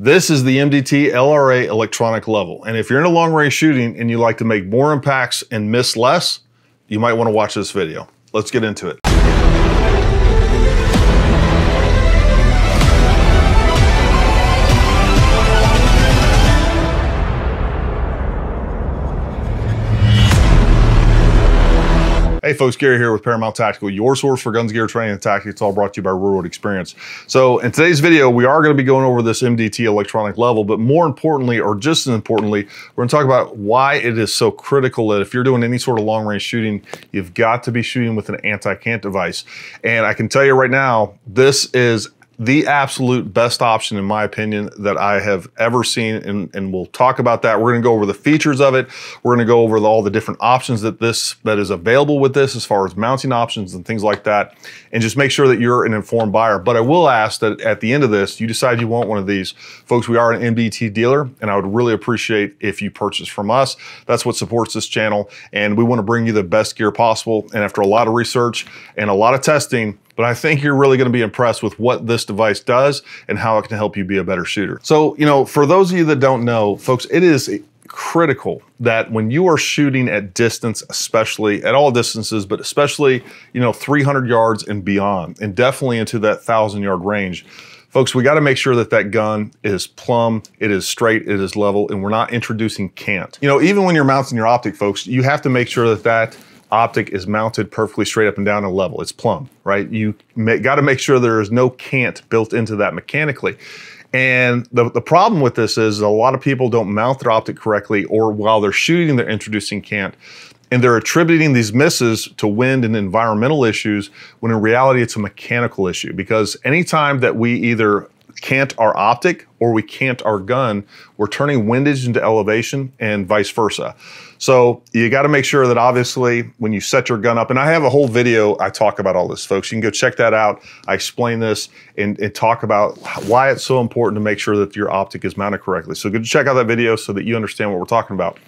This is the MDT LRA electronic level. And if you're in a long range shooting and you like to make more impacts and miss less, you might wanna watch this video. Let's get into it. Hey folks, Gary here with Paramount Tactical, your source for guns, gear, training, and tactics. It's all brought to you by Real World Experience. So in today's video, we are gonna be going over this MDT electronic level, but more importantly, or just as importantly, we're gonna talk about why it is so critical that if you're doing any sort of long range shooting, you've got to be shooting with an anti-cant device. And I can tell you right now, this is the absolute best option, in my opinion, that I have ever seen. And, and we'll talk about that. We're going to go over the features of it. We're going to go over all the different options that this that is available with this, as far as mounting options and things like that, and just make sure that you're an informed buyer. But I will ask that at the end of this, you decide you want one of these, folks. We are an MDT dealer, and I would really appreciate if you purchase from us. That's what supports this channel, and we want to bring you the best gear possible. And after a lot of research and a lot of testing but I think you're really gonna be impressed with what this device does and how it can help you be a better shooter. So, you know, for those of you that don't know, folks, it is critical that when you are shooting at distance, especially at all distances, but especially, you know, 300 yards and beyond, and definitely into that thousand yard range, folks, we got to make sure that that gun is plumb, it is straight, it is level, and we're not introducing cant. You know, even when you're mounting your optic, folks, you have to make sure that that optic is mounted perfectly straight up and down and level. It's plumb, right? You got to make sure there is no cant built into that mechanically. And the, the problem with this is a lot of people don't mount their optic correctly, or while they're shooting, they're introducing cant. And they're attributing these misses to wind and environmental issues when in reality it's a mechanical issue. Because anytime that we either cant our optic or we cant our gun, we're turning windage into elevation and vice versa. So you got to make sure that obviously when you set your gun up, and I have a whole video I talk about all this, folks. You can go check that out. I explain this and, and talk about why it's so important to make sure that your optic is mounted correctly. So go check out that video so that you understand what we're talking about.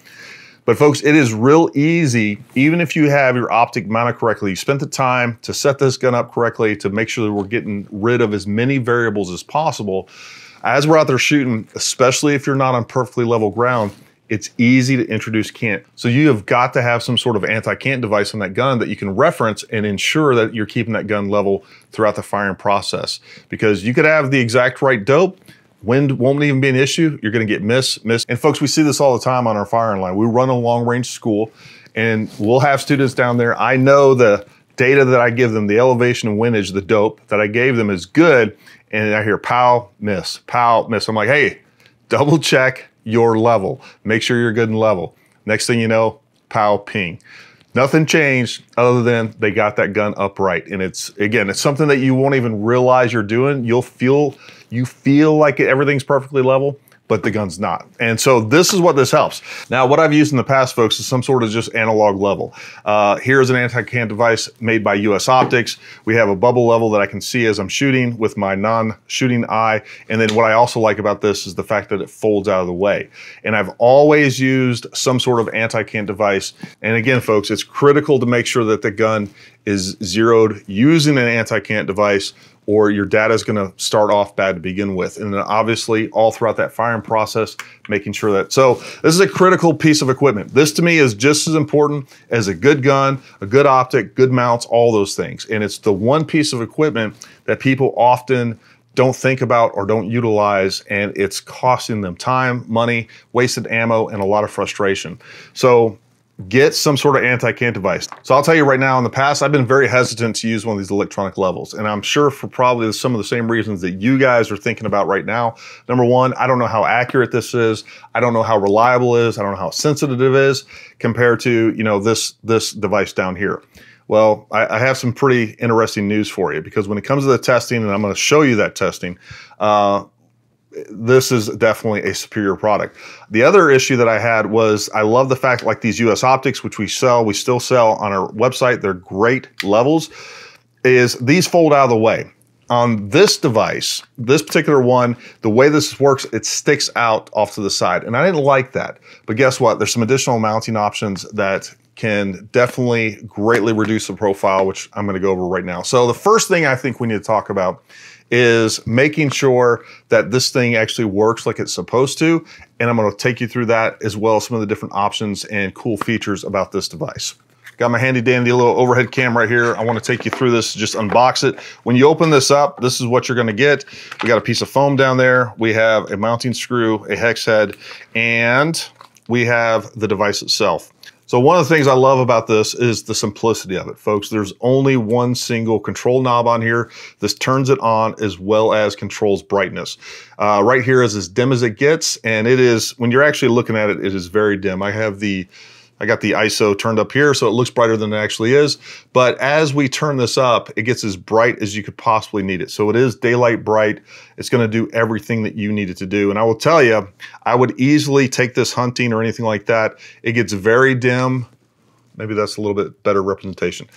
But folks, it is real easy, even if you have your optic mounted correctly, you spent the time to set this gun up correctly to make sure that we're getting rid of as many variables as possible. As we're out there shooting, especially if you're not on perfectly level ground, it's easy to introduce cant. So you have got to have some sort of anti-cant device on that gun that you can reference and ensure that you're keeping that gun level throughout the firing process. Because you could have the exact right dope, Wind won't even be an issue. You're going to get miss, miss. And folks, we see this all the time on our firing line. We run a long range school and we'll have students down there. I know the data that I give them, the elevation and windage, the dope that I gave them is good. And I hear pow, miss, pow, miss. I'm like, hey, double check your level. Make sure you're good and level. Next thing you know, pow, ping. Nothing changed other than they got that gun upright. And it's, again, it's something that you won't even realize you're doing. You'll feel, you feel like everything's perfectly level, but the gun's not. And so this is what this helps. Now, what I've used in the past, folks, is some sort of just analog level. Uh, here's an anti-cant device made by US Optics. We have a bubble level that I can see as I'm shooting with my non-shooting eye. And then what I also like about this is the fact that it folds out of the way. And I've always used some sort of anti-cant device. And again, folks, it's critical to make sure that the gun is zeroed using an anti-cant device or your data is going to start off bad to begin with. And then obviously all throughout that firing process, making sure that, so this is a critical piece of equipment. This to me is just as important as a good gun, a good optic, good mounts, all those things. And it's the one piece of equipment that people often don't think about or don't utilize and it's costing them time, money, wasted ammo, and a lot of frustration. So get some sort of anti-cant device. So I'll tell you right now, in the past, I've been very hesitant to use one of these electronic levels. And I'm sure for probably some of the same reasons that you guys are thinking about right now. Number one, I don't know how accurate this is. I don't know how reliable it is. I don't know how sensitive it is compared to, you know, this, this device down here. Well, I, I have some pretty interesting news for you because when it comes to the testing, and I'm going to show you that testing, uh, this is definitely a superior product. The other issue that I had was I love the fact like these US optics, which we sell, we still sell on our website, they're great levels, is these fold out of the way. On this device, this particular one, the way this works, it sticks out off to the side. And I didn't like that. But guess what? There's some additional mounting options that can definitely greatly reduce the profile, which I'm gonna go over right now. So the first thing I think we need to talk about is making sure that this thing actually works like it's supposed to. And I'm gonna take you through that as well as some of the different options and cool features about this device. Got my handy dandy little overhead cam right here. I wanna take you through this, just unbox it. When you open this up, this is what you're gonna get. We got a piece of foam down there. We have a mounting screw, a hex head, and we have the device itself. So one of the things I love about this is the simplicity of it, folks. There's only one single control knob on here. This turns it on as well as controls brightness. Uh, right here is as dim as it gets, and it is, when you're actually looking at it, it is very dim. I have the I got the ISO turned up here so it looks brighter than it actually is. But as we turn this up, it gets as bright as you could possibly need it. So it is daylight bright. It's gonna do everything that you need it to do. And I will tell you, I would easily take this hunting or anything like that. It gets very dim. Maybe that's a little bit better representation.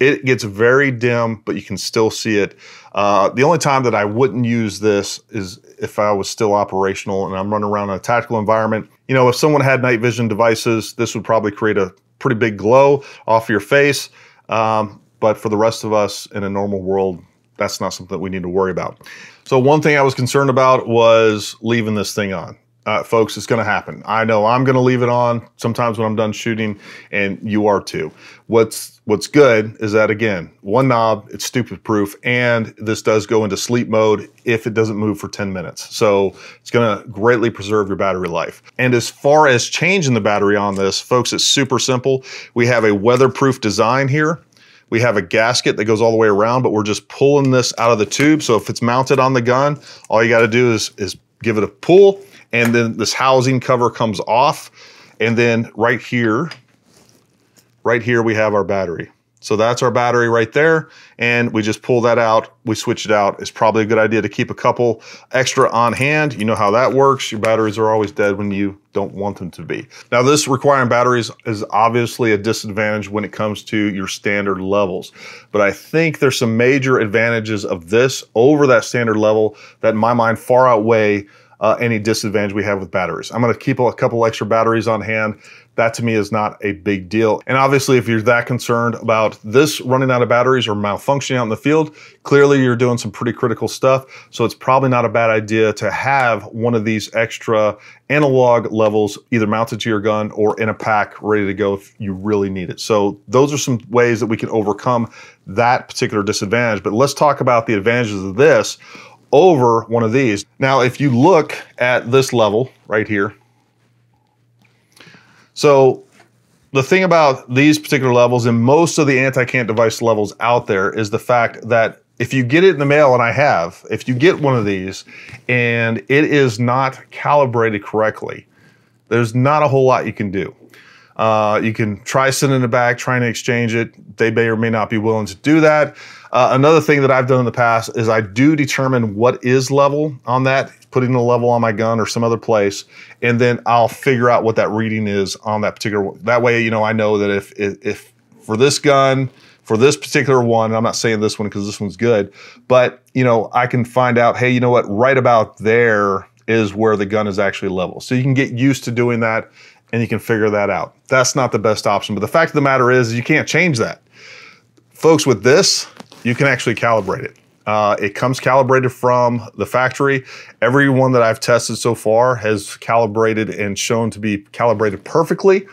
It gets very dim, but you can still see it. Uh, the only time that I wouldn't use this is if I was still operational and I'm running around in a tactical environment. You know, if someone had night vision devices, this would probably create a pretty big glow off your face. Um, but for the rest of us in a normal world, that's not something that we need to worry about. So one thing I was concerned about was leaving this thing on uh, folks, it's going to happen. I know I'm going to leave it on sometimes when I'm done shooting, and you are too. What's What's good is that again, one knob, it's stupid proof, and this does go into sleep mode if it doesn't move for 10 minutes. So it's going to greatly preserve your battery life. And as far as changing the battery on this, folks, it's super simple. We have a weatherproof design here. We have a gasket that goes all the way around, but we're just pulling this out of the tube. So if it's mounted on the gun, all you got to do is, is give it a pull and then this housing cover comes off. And then right here, right here, we have our battery. So that's our battery right there. And we just pull that out, we switch it out. It's probably a good idea to keep a couple extra on hand. You know how that works. Your batteries are always dead when you don't want them to be. Now this requiring batteries is obviously a disadvantage when it comes to your standard levels. But I think there's some major advantages of this over that standard level that in my mind far outweigh uh, any disadvantage we have with batteries. I'm going to keep a couple extra batteries on hand. That to me is not a big deal. And obviously, if you're that concerned about this running out of batteries or malfunctioning out in the field, clearly you're doing some pretty critical stuff. So it's probably not a bad idea to have one of these extra analog levels either mounted to your gun or in a pack ready to go if you really need it. So those are some ways that we can overcome that particular disadvantage. But let's talk about the advantages of this over one of these. Now, if you look at this level right here, so the thing about these particular levels and most of the anti-cant device levels out there is the fact that if you get it in the mail, and I have, if you get one of these and it is not calibrated correctly, there's not a whole lot you can do. Uh, you can try sending it back, trying to exchange it. They may or may not be willing to do that. Uh, another thing that I've done in the past is I do determine what is level on that, putting a level on my gun or some other place, and then I'll figure out what that reading is on that particular. one. That way, you know, I know that if if, if for this gun, for this particular one, I'm not saying this one because this one's good, but you know, I can find out, hey, you know what, right about there is where the gun is actually level. So you can get used to doing that and you can figure that out. That's not the best option, but the fact of the matter is you can't change that. Folks, with this, you can actually calibrate it. Uh, it comes calibrated from the factory. Every one that I've tested so far has calibrated and shown to be calibrated perfectly.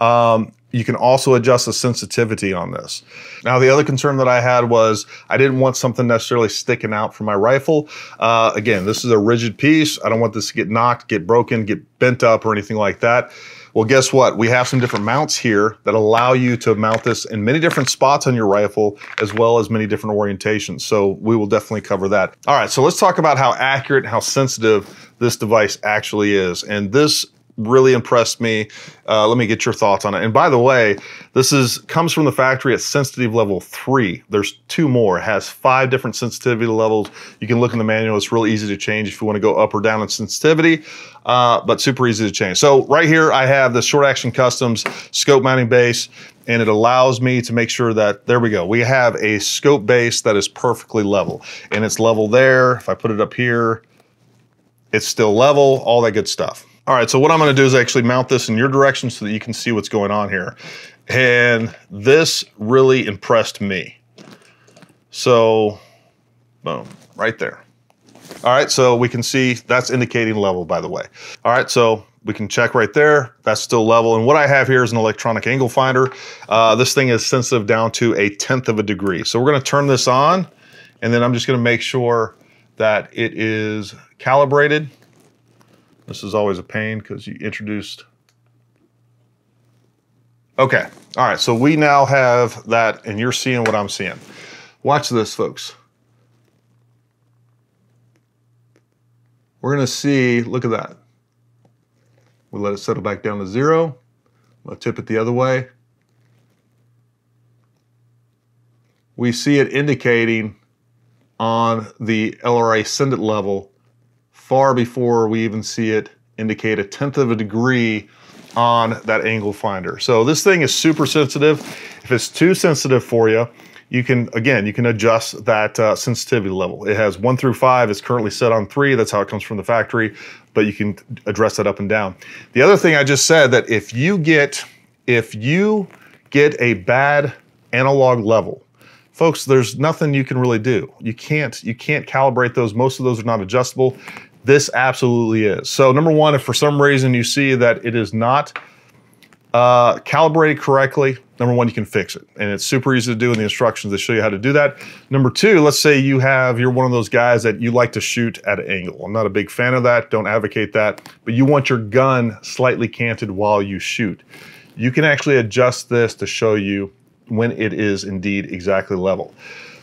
Um, you can also adjust the sensitivity on this. Now, the other concern that I had was I didn't want something necessarily sticking out from my rifle. Uh, again, this is a rigid piece. I don't want this to get knocked, get broken, get bent up or anything like that. Well, guess what? We have some different mounts here that allow you to mount this in many different spots on your rifle, as well as many different orientations. So we will definitely cover that. All right, so let's talk about how accurate how sensitive this device actually is. And this really impressed me. Uh, let me get your thoughts on it. And by the way, this is comes from the factory at sensitive level three. There's two more. It has five different sensitivity levels. You can look in the manual. It's really easy to change if you want to go up or down in sensitivity, uh, but super easy to change. So right here, I have the Short Action Customs scope mounting base and it allows me to make sure that, there we go, we have a scope base that is perfectly level. And it's level there. If I put it up here, it's still level, all that good stuff. All right, so what I'm gonna do is actually mount this in your direction so that you can see what's going on here. And this really impressed me. So Boom, right there. All right, so we can see that's indicating level, by the way. All right, so we can check right there. That's still level. And what I have here is an electronic angle finder. Uh, this thing is sensitive down to a tenth of a degree. So we're gonna turn this on, and then I'm just gonna make sure that it is calibrated. This is always a pain because you introduced. Okay, all right, so we now have that, and you're seeing what I'm seeing. Watch this, folks. We're gonna see, look at that. We'll let it settle back down to zero. We'll tip it the other way. We see it indicating on the LRA send it level far before we even see it indicate a tenth of a degree on that angle finder. So this thing is super sensitive. If it's too sensitive for you, you can, again, you can adjust that uh, sensitivity level. It has one through five, it's currently set on three, that's how it comes from the factory, but you can address that up and down. The other thing I just said that if you get, if you get a bad analog level, folks, there's nothing you can really do. You can't, you can't calibrate those. Most of those are not adjustable. This absolutely is. So number one, if for some reason you see that it is not uh, calibrated correctly, number one, you can fix it. And it's super easy to do in the instructions. They show you how to do that. Number two, let's say you have, you're one of those guys that you like to shoot at an angle. I'm not a big fan of that, don't advocate that, but you want your gun slightly canted while you shoot. You can actually adjust this to show you when it is indeed exactly level.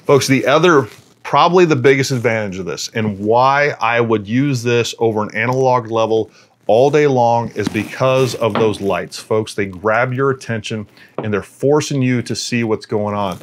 Folks, the other, probably the biggest advantage of this and why I would use this over an analog level all day long is because of those lights. Folks, they grab your attention and they're forcing you to see what's going on.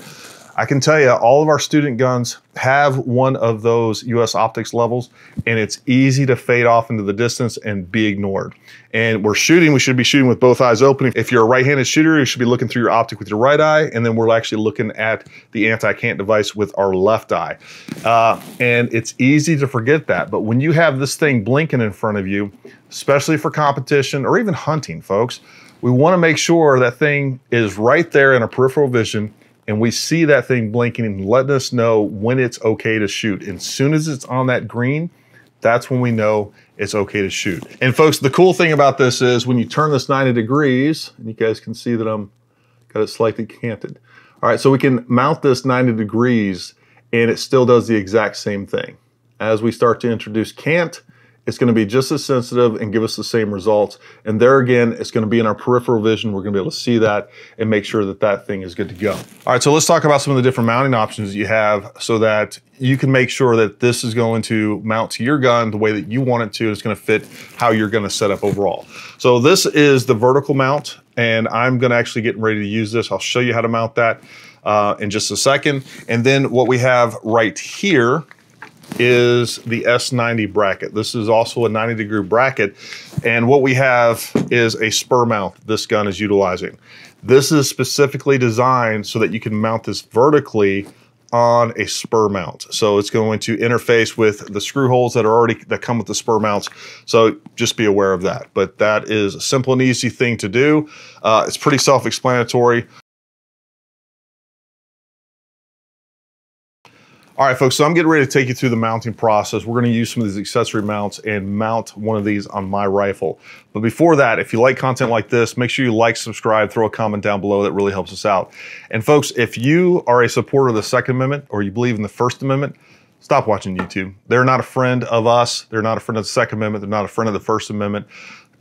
I can tell you all of our student guns have one of those US optics levels and it's easy to fade off into the distance and be ignored. And we're shooting, we should be shooting with both eyes open. If you're a right-handed shooter, you should be looking through your optic with your right eye and then we're actually looking at the anti-cant device with our left eye. Uh, and it's easy to forget that, but when you have this thing blinking in front of you, especially for competition or even hunting, folks, we wanna make sure that thing is right there in a peripheral vision and we see that thing blinking and letting us know when it's okay to shoot. And as soon as it's on that green, that's when we know it's okay to shoot. And folks, the cool thing about this is when you turn this 90 degrees, and you guys can see that I'm got it slightly canted. All right, so we can mount this 90 degrees and it still does the exact same thing. As we start to introduce cant, it's going to be just as sensitive and give us the same results. And there again, it's going to be in our peripheral vision. We're going to be able to see that and make sure that that thing is good to go. All right, so let's talk about some of the different mounting options that you have so that you can make sure that this is going to mount to your gun the way that you want it to. It's going to fit how you're going to set up overall. So this is the vertical mount, and I'm going to actually get ready to use this. I'll show you how to mount that uh, in just a second. And then what we have right here is the S90 bracket. This is also a 90 degree bracket. And what we have is a Spuhr mount this gun is utilizing. This is specifically designed so that you can mount this vertically on a Spuhr mount. So it's going to interface with the screw holes that are already that come with the Spuhr mounts. So just be aware of that. But that is a simple and easy thing to do. Uh, it's pretty self-explanatory. All right, folks, so I'm getting ready to take you through the mounting process. We're gonna use some of these accessory mounts and mount one of these on my rifle. But before that, if you like content like this, make sure you like, subscribe, throw a comment down below. That really helps us out. And folks, if you are a supporter of the Second Amendment or you believe in the First Amendment, stop watching YouTube. They're not a friend of us. They're not a friend of the Second Amendment. They're not a friend of the First Amendment.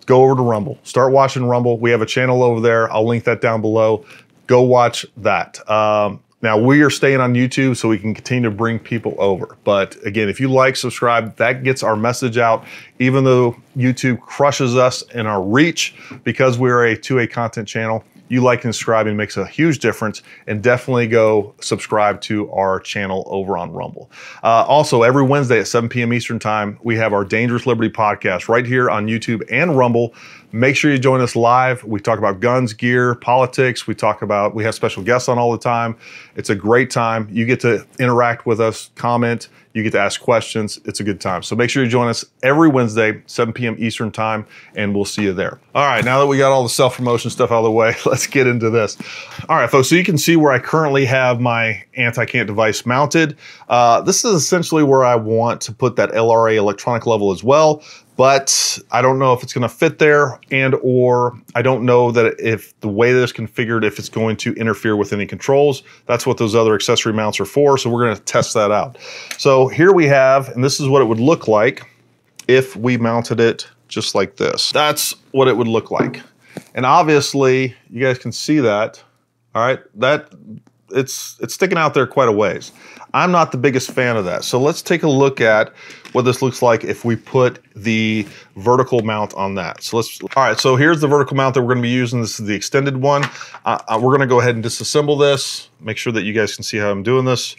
Go over to Rumble. Start watching Rumble. We have a channel over there. I'll link that down below. Go watch that. Um, now we are staying on YouTube so we can continue to bring people over. But again, if you like, subscribe, that gets our message out. Even though YouTube crushes us in our reach because we're a 2A content channel, you like and subscribing makes a huge difference and definitely go subscribe to our channel over on Rumble. Uh, also, every Wednesday at 7 p.m. Eastern Time, we have our Dangerous Liberty podcast right here on YouTube and Rumble. Make sure you join us live. We talk about guns, gear, politics. We talk about, we have special guests on all the time. It's a great time. You get to interact with us, comment. You get to ask questions. It's a good time. So make sure you join us every Wednesday, 7 p.m. Eastern time, and we'll see you there. All right, now that we got all the self-promotion stuff out of the way, let's get into this. All right, folks, so you can see where I currently have my anti-cant device mounted. Uh, this is essentially where I want to put that LRA electronic level as well but I don't know if it's going to fit there and or I don't know that if the way that it's configured, if it's going to interfere with any controls. That's what those other accessory mounts are for. So we're going to test that out. So here we have, and this is what it would look like if we mounted it just like this. That's what it would look like. And obviously you guys can see that. All right, that it's it's sticking out there quite a ways. I'm not the biggest fan of that. So let's take a look at what this looks like if we put the vertical mount on that. So let's, all right, so here's the vertical mount that we're gonna be using. This is the extended one. Uh, uh, we're gonna go ahead and disassemble this, make sure that you guys can see how I'm doing this,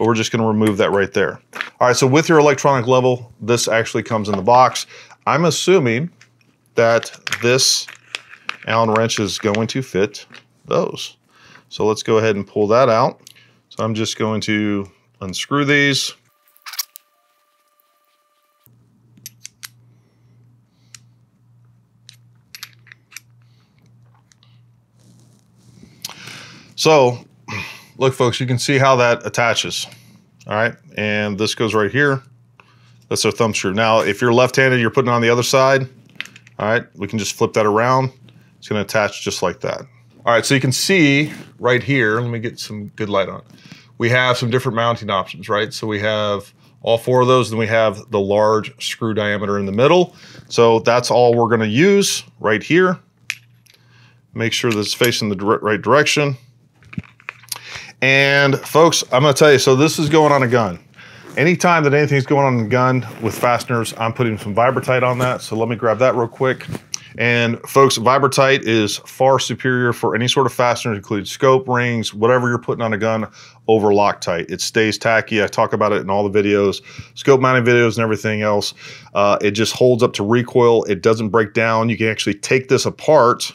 but we're just gonna remove that right there. All right, so with your electronic level, this actually comes in the box. I'm assuming that this Allen wrench is going to fit those. So let's go ahead and pull that out. So I'm just going to unscrew these. So look folks, you can see how that attaches. All right, and this goes right here. That's our thumb screw. Now, if you're left-handed, you're putting it on the other side. All right, we can just flip that around. It's gonna attach just like that. All right, so you can see right here, let me get some good light on. We have some different mounting options, right? So we have all four of those, then we have the large screw diameter in the middle. So that's all we're gonna use right here. Make sure that it's facing the right direction. And folks, I'm gonna tell you, so this is going on a gun. Anytime that anything's going on the gun with fasteners, I'm putting some Vibratite on that. So let me grab that real quick. And folks, Vibratite is far superior for any sort of fasteners, including scope rings, whatever you're putting on a gun over Loctite. It stays tacky. I talk about it in all the videos, scope mounting videos and everything else. Uh, it just holds up to recoil. It doesn't break down. You can actually take this apart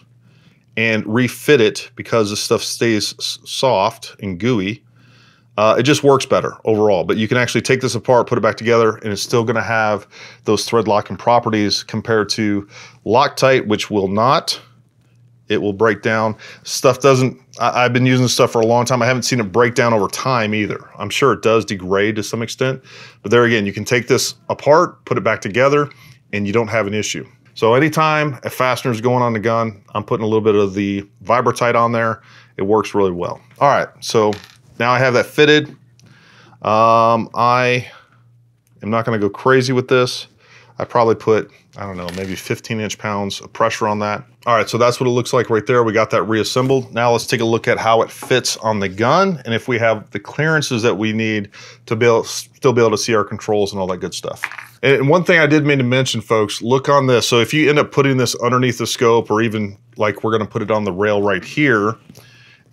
and refit it because this stuff stays soft and gooey uh, it just works better overall, but you can actually take this apart, put it back together, and it's still going to have those thread locking properties compared to Loctite, which will not. It will break down. Stuff doesn't, I, have been using this stuff for a long time. I haven't seen it break down over time either. I'm sure it does degrade to some extent, but there again, you can take this apart, put it back together, and you don't have an issue. So anytime a fastener is going on the gun, I'm putting a little bit of the Vibratite on there. It works really well. All right, so now I have that fitted. Um, I am not going to go crazy with this. I probably put, I don't know, maybe 15 inch pounds of pressure on that. All right, so that's what it looks like right there. We got that reassembled. Now let's take a look at how it fits on the gun and if we have the clearances that we need to be able, still be able to see our controls and all that good stuff. And one thing I did mean to mention, folks, look on this. So if you end up putting this underneath the scope or even like we're gonna put it on the rail right here,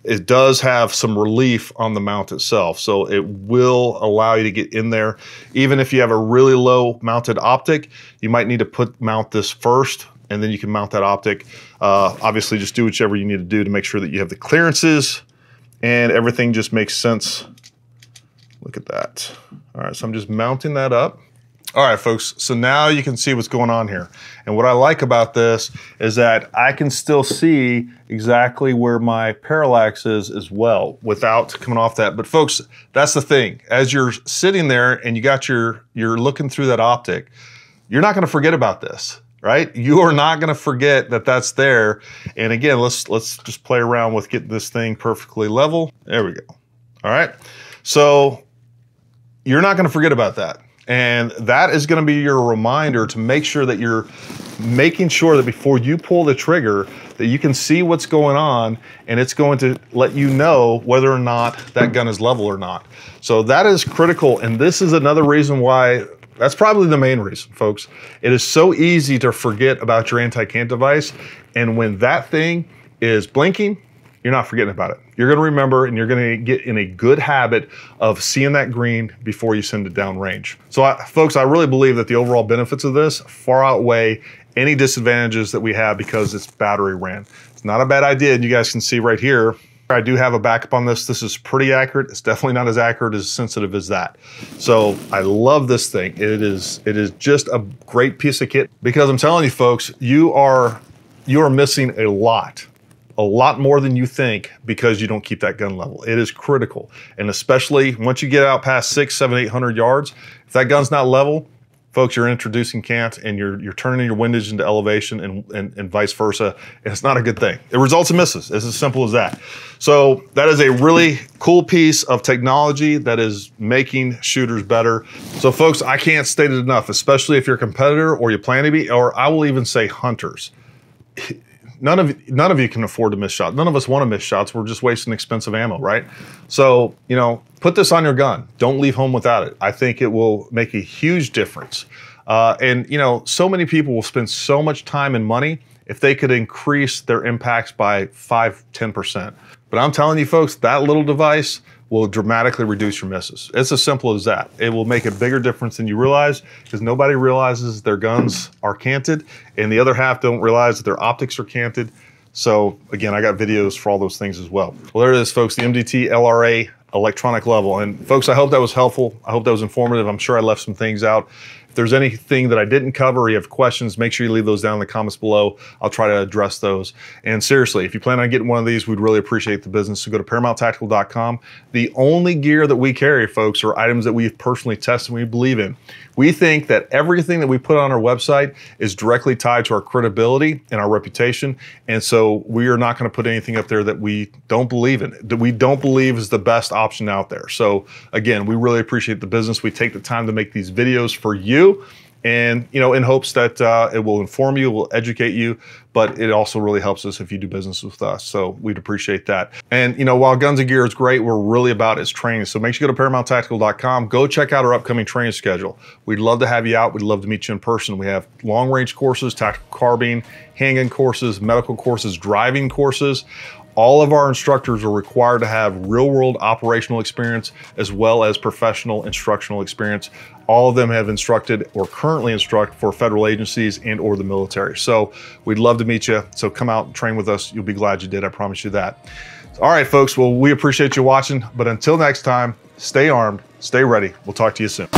it does have some relief on the mount itself. So it will allow you to get in there. Even if you have a really low mounted optic, you might need to put mount this first and then you can mount that optic. Uh, obviously just do whichever you need to do to make sure that you have the clearances and everything just makes sense. Look at that. All right, so I'm just mounting that up. All right, folks, so now you can see what's going on here. And what I like about this is that I can still see exactly where my parallax is as well without coming off that. But folks, that's the thing. As you're sitting there and you got your, you're looking through that optic, you're not gonna forget about this, right? You are not gonna forget that that's there. And again, let's, let's just play around with getting this thing perfectly level. There we go. All right. So you're not gonna forget about that. And that is going to be your reminder to make sure that you're making sure that before you pull the trigger that you can see what's going on and it's going to let you know whether or not that gun is level or not. So that is critical and this is another reason why that's probably the main reason, folks. It is so easy to forget about your anti-cant device and when that thing is blinking, you're not forgetting about it. You're going to remember and you're going to get in a good habit of seeing that green before you send it down range. So I, folks, I really believe that the overall benefits of this far outweigh any disadvantages that we have because it's battery ran. It's not a bad idea. And you guys can see right here, I do have a backup on this. This is pretty accurate. It's definitely not as accurate as sensitive as that. So I love this thing. It is it is just a great piece of kit because I'm telling you folks, you are you are missing a lot a lot more than you think because you don't keep that gun level. It is critical. And especially once you get out past six, seven, eight hundred yards, if that gun's not level, folks, you're introducing cant and you're you're turning your windage into elevation and, and, and vice versa. And it's not a good thing. It results in misses. It's as simple as that. So that is a really cool piece of technology that is making shooters better. So folks, I can't state it enough, especially if you're a competitor or you plan to be, or I will even say hunters none of none of you can afford to miss shots. None of us want to miss shots. We're just wasting expensive ammo, right? So, you know, put this on your gun. Don't leave home without it. I think it will make a huge difference. Uh, and you know, so many people will spend so much time and money if they could increase their impacts by 5, 10%. But I'm telling you folks, that little device will dramatically reduce your misses. It's as simple as that. It will make a bigger difference than you realize because nobody realizes their guns are canted and the other half don't realize that their optics are canted. So again, I got videos for all those things as well. Well, there it is, folks, the MDT LRA electronic level. And folks, I hope that was helpful. I hope that was informative. I'm sure I left some things out. If there's anything that I didn't cover or you have questions, make sure you leave those down in the comments below. I'll try to address those. And seriously, if you plan on getting one of these, we'd really appreciate the business. So go to ParamountTactical.com. The only gear that we carry, folks, are items that we've personally tested and we believe in. We think that everything that we put on our website is directly tied to our credibility and our reputation. And so we are not going to put anything up there that we don't believe in, that we don't believe is the best option out there. So again, we really appreciate the business. We take the time to make these videos for you and you know in hopes that uh, it will inform you will educate you but it also really helps us if you do business with us. So we'd appreciate that. And you know while guns and gear is great we're really about is training. So make sure you go to paramountTactical.com go check out our upcoming training schedule. We'd love to have you out. We'd love to meet you in person. We have long range courses tactical carbine handgun courses medical courses driving courses all of our instructors are required to have real world operational experience as well as professional instructional experience. All of them have instructed or currently instruct for federal agencies and or the military. So we'd love to meet you. So come out and train with us. You'll be glad you did. I promise you that. All right, folks. Well, we appreciate you watching. But until next time, stay armed, stay ready. We'll talk to you soon.